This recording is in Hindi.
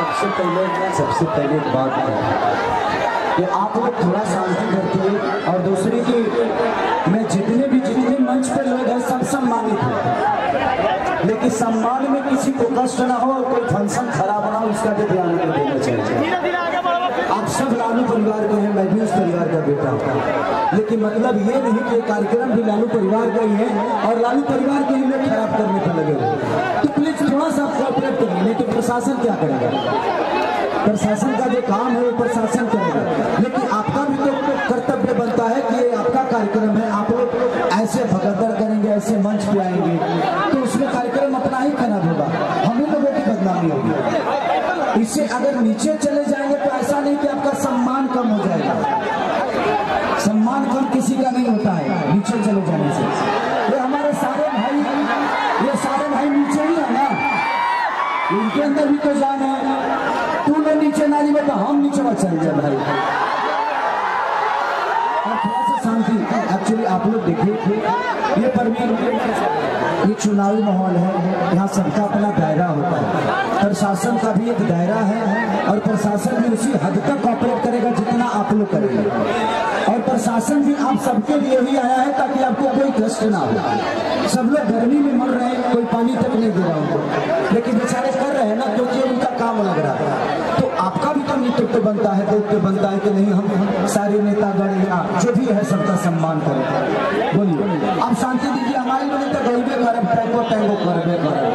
सबसे पहले सबसे पहले बात कि आप लोग थोड़ा शांति करती है और दूसरी की मैं जितने भी जितने मंच पर लोग हैं, सब सम्मानित हैं। लेकिन सम्मान में किसी को कष्ट ना हो और कोई फ़ंक्शन खराब ना हो, उसका भी ध्यान में देना चाहिए। आप सब लालू परिवार के हैं, मैं भी उस परिवार का बेटा हूँ। लेकिन मतलब ये नहीं कि कार्यक्रम भी लालू परिवार का ही है और लालू परिवार के ही लोग खराब करने पर लगे प्रशासन क्या करेगा? प्रशासन का जो काम है, वो प्रशासन करेगा। लेकिन आपका भी तो कर्तव्य बनता है कि ये आपका कार्यक्रम है, आप लोग ऐसे भगदड़ करेंगे, ऐसे मंच पे आएँगे। तो उसमें कार्यक्रम अपना ही खराब होगा। हम ही लोगों की बदनामी होगी। इससे अगर नीचे चले जाएँगे तो ऐसा नहीं कि आपका सम्मान कम हो जाएगा। सम्मान कम किसी का नहीं होता है, नीचे चले जाने से। इनके अंदर भी तो जान है। तू लोग नीचे ना नहीं तो हम नीचे मत चल जाए भाई। थोड़ा सा शांति। एक्चुअली आप लोग देखिए ये परवीन ये चुनावी माहौल है। यहाँ सबका अपना दायरा होता है। प्रशासन का भी एक दायरा है और प्रशासन भी उसी हद तक ऑपरेट करेगा जितना आप लोग करेंगे। और प्रशासन भी आप सबके लिए ही आया है ताकि आपको कोई कष्ट ना हो। सब लोग गर्मी में मर रहे हैं, कोई पानी तक नहीं दे रहा उनको लेकिन बेचारे कर रहे हैं ना, क्योंकि उनका काम लग रहा है तो आपका भी तो नेतृत्व बनता है दायित्व बनता है कि नहीं, हम सारे नेतागण या जो भी है सबका सम्मान करें। बोलिए। अब शांति दीजिए, हमारी तो गरीबे टैंको टैंको गरीबे करबे